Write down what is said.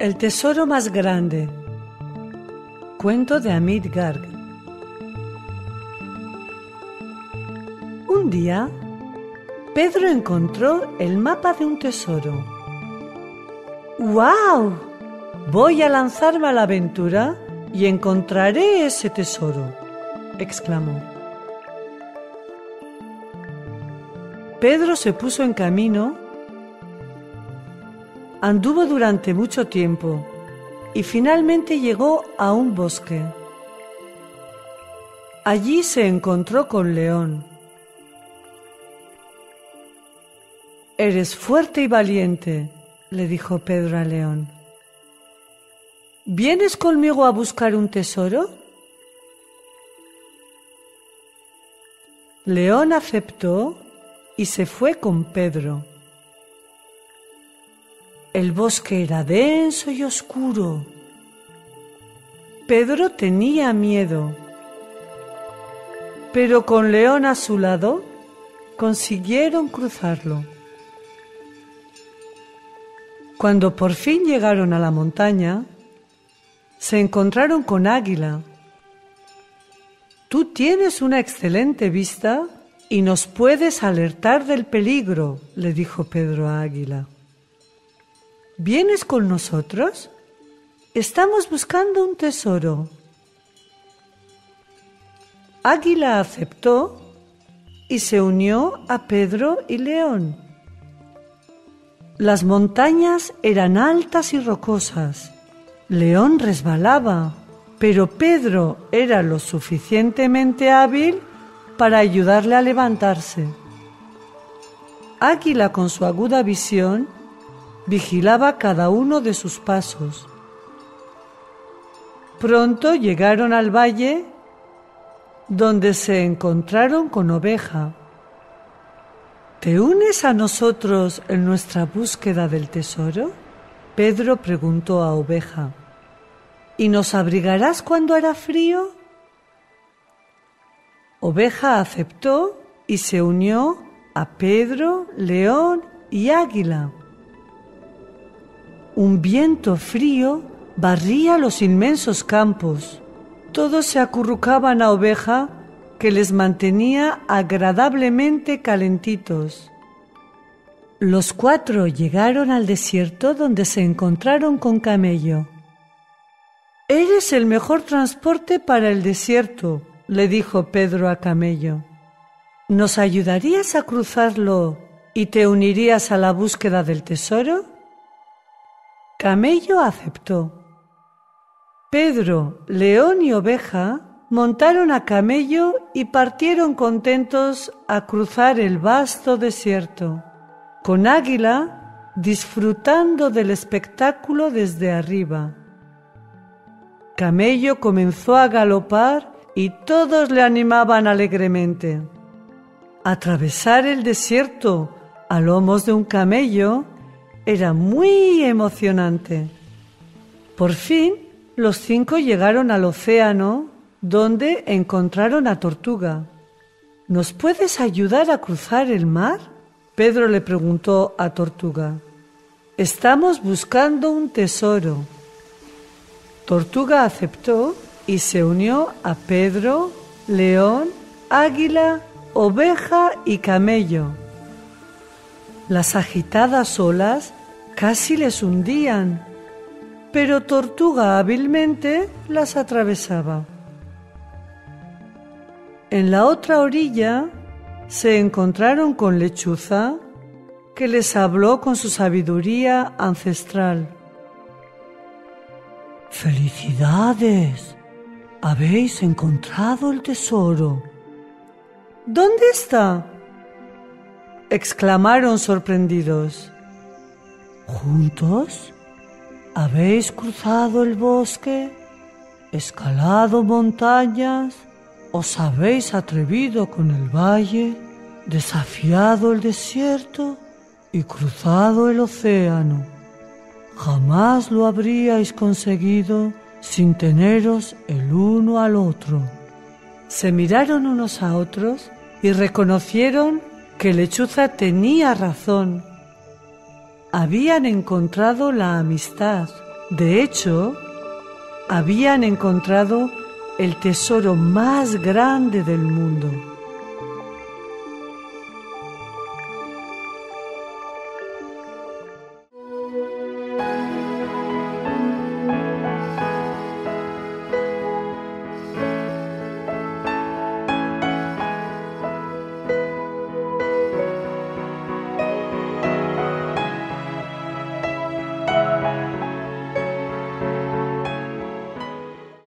El tesoro más grande. Cuento de Amit Garg. Un día, Pedro encontró el mapa de un tesoro. ¡Wow! Voy a lanzarme a la aventura y encontraré ese tesoro, exclamó. Pedro se puso en camino Anduvo durante mucho tiempo y finalmente llegó a un bosque. Allí se encontró con León. Eres fuerte y valiente, le dijo Pedro a León. ¿Vienes conmigo a buscar un tesoro? León aceptó y se fue con Pedro. El bosque era denso y oscuro. Pedro tenía miedo, pero con León a su lado consiguieron cruzarlo. Cuando por fin llegaron a la montaña, se encontraron con Águila. Tú tienes una excelente vista y nos puedes alertar del peligro, le dijo Pedro a Águila. ¿Vienes con nosotros? Estamos buscando un tesoro. Águila aceptó y se unió a Pedro y León. Las montañas eran altas y rocosas. León resbalaba, pero Pedro era lo suficientemente hábil para ayudarle a levantarse. Águila con su aguda visión vigilaba cada uno de sus pasos. Pronto llegaron al valle donde se encontraron con Oveja. ¿Te unes a nosotros en nuestra búsqueda del tesoro? Pedro preguntó a Oveja. ¿Y nos abrigarás cuando hará frío? Oveja aceptó y se unió a Pedro, León y Águila. Un viento frío barría los inmensos campos. Todos se acurrucaban a oveja que les mantenía agradablemente calentitos. Los cuatro llegaron al desierto donde se encontraron con Camello. Eres el mejor transporte para el desierto, le dijo Pedro a Camello. ¿Nos ayudarías a cruzarlo y te unirías a la búsqueda del tesoro? Camello aceptó. Pedro, León y Oveja montaron a Camello y partieron contentos a cruzar el vasto desierto, con Águila disfrutando del espectáculo desde arriba. Camello comenzó a galopar y todos le animaban alegremente. Atravesar el desierto a lomos de un camello era muy emocionante. Por fin, los cinco llegaron al océano donde encontraron a Tortuga. ¿Nos puedes ayudar a cruzar el mar? Pedro le preguntó a Tortuga. Estamos buscando un tesoro. Tortuga aceptó y se unió a Pedro, León, Águila, Oveja y Camello. Las agitadas olas casi les hundían, pero Tortuga hábilmente las atravesaba. En la otra orilla se encontraron con Lechuza, que les habló con su sabiduría ancestral. Felicidades, habéis encontrado el tesoro. ¿Dónde está? Exclamaron sorprendidos. ¿Juntos? ¿Habéis cruzado el bosque? ¿Escalado montañas? ¿Os habéis atrevido con el valle? ¿Desafiado el desierto? ¿Y cruzado el océano? Jamás lo habríais conseguido sin teneros el uno al otro. Se miraron unos a otros y reconocieron que Lechuza tenía razón. Habían encontrado la amistad, De hecho, habían encontrado el tesoro más grande del mundo.